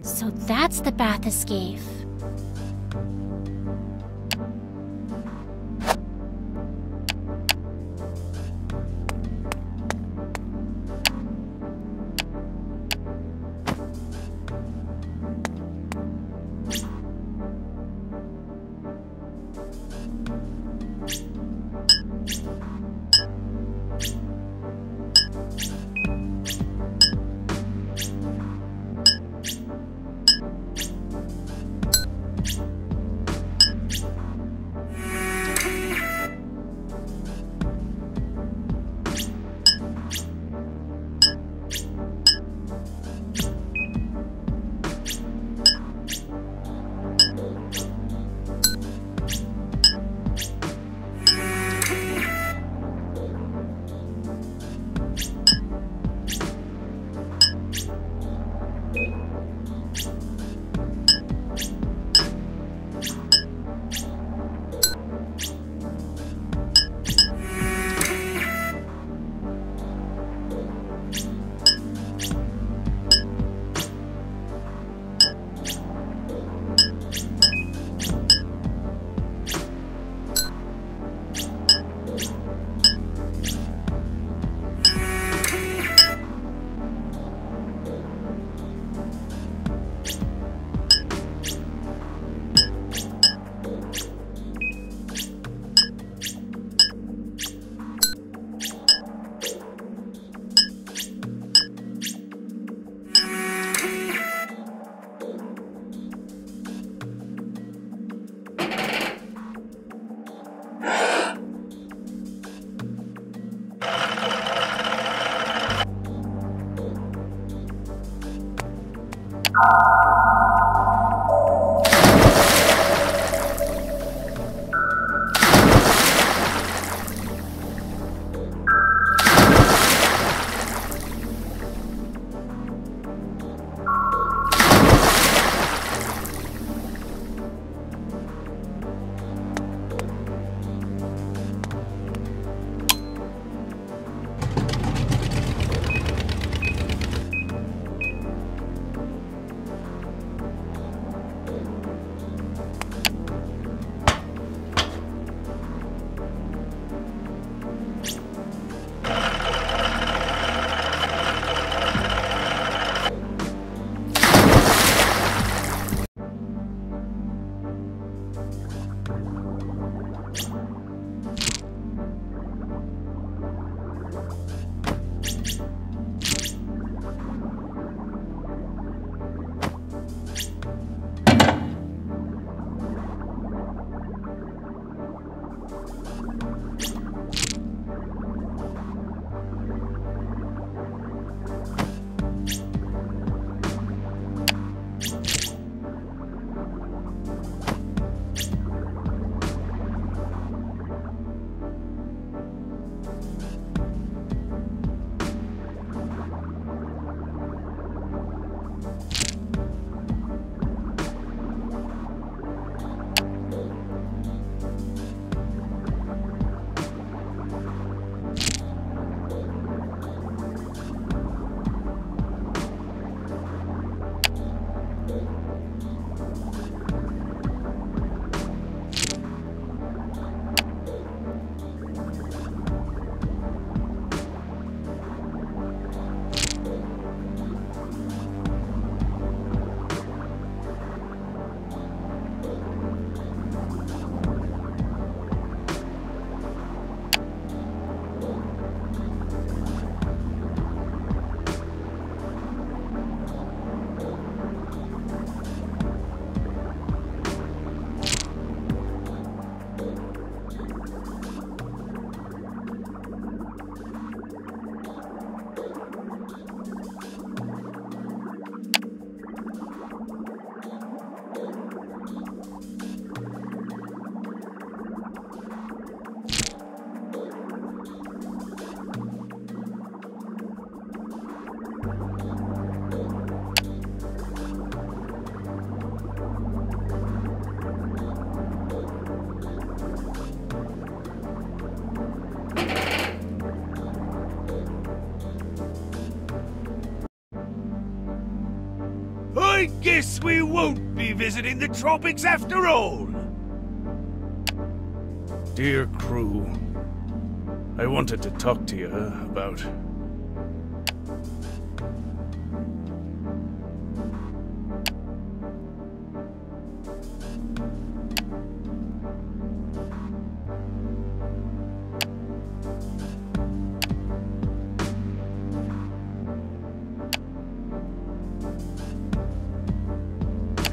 So that's the bathyscaphe. I guess we won't be visiting the tropics after all. Dear crew, I wanted to talk to you about...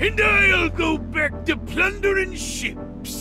And I'll go back to plundering ships.